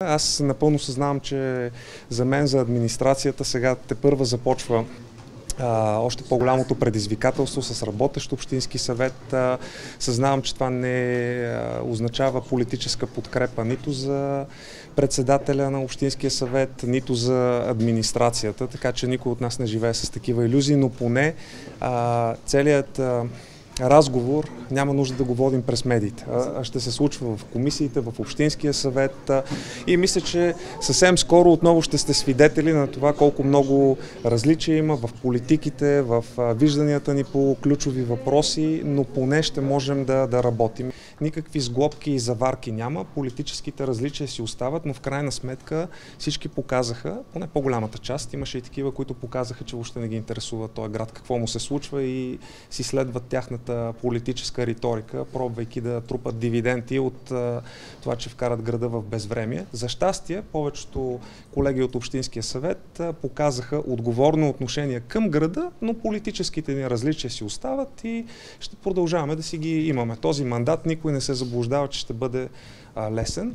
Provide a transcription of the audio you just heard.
Аз напълно съзнавам, че за мен, за администрацията, сега те първа започва а, още по-голямото предизвикателство с работещ общински съвет. А, съзнавам, че това не а, означава политическа подкрепа нито за председателя на общинския съвет, нито за администрацията, така че никой от нас не живее с такива иллюзии, но поне а, целият а, разговор няма нужда да го водим през медиите. Ще се случва в комисиите, в Общинския съвет и мисля, че съвсем скоро отново ще сте свидетели на това колко много различия има в политиките, в вижданията ни по ключови въпроси, но поне ще можем да, да работим. Никакви сглобки и заварки няма, политическите различия си остават, но в крайна сметка всички показаха, поне по-голямата част, имаше и такива, които показаха, че въобще не ги интересува този град, какво му се случва и си следват тяхната тяхната политическа риторика, пробвайки да трупат дивиденти от това, че вкарат града в безвремие. За щастие, повечето колеги от Общинския съвет показаха отговорно отношение към града, но политическите ни различия си остават и ще продължаваме да си ги имаме. Този мандат никой не се заблуждава, че ще бъде лесен.